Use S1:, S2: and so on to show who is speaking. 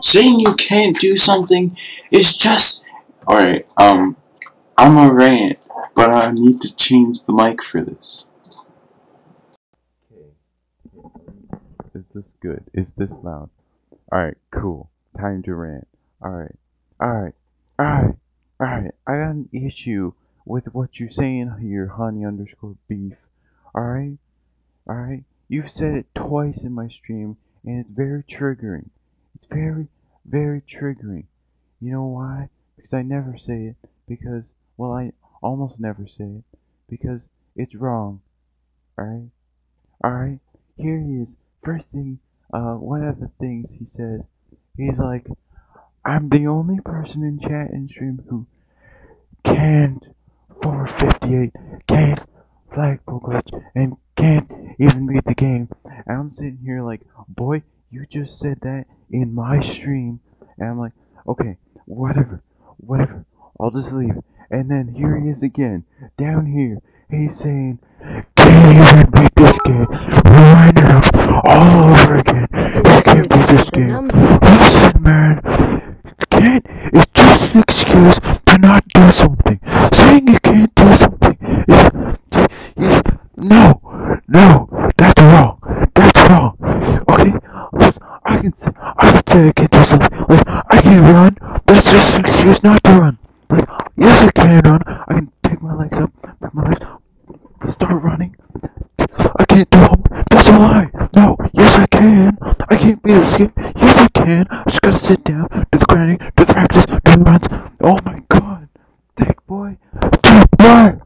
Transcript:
S1: Saying you can't do something is just... Alright, um, I'm a rant, but I need to change the mic for this.
S2: Okay. Is this good? Is this loud? Alright, cool. Time to rant. Alright. Alright. Alright. Alright. I got an issue with what you're saying here, honey underscore beef. Alright? Alright? You've said it twice in my stream, and it's very triggering. It's very, very triggering. You know why? Because I never say it. Because, well, I almost never say it. Because it's wrong. Alright? Alright? Here he is. First thing, uh, one of the things he says, he's like, I'm the only person in chat and stream who can't 458, can't flagpole glitch, and can't even beat the game. And I'm sitting here like, boy, you just said that in my stream. And I'm like, okay, whatever, whatever, I'll just leave. And then here he is again, down here. He's saying, can't even beat this game right now, all over again. You can't beat this game. Listen, man, can't, it's just an excuse to not do something. Saying you can't do something is, is no, no, that's wrong. That's wrong. Okay, listen, I can, I can say I can't do something. Like, I can't run. That's just an excuse not to run. Like, yes, I can run. I can take my legs up, make my legs start running. I can't do it. That's a lie. No, yes, I can. I can't be this game. Yes, I can. I just gotta sit down, do the grinding, do the practice, do the runs. Oh my god. Thick boy. Thick boy.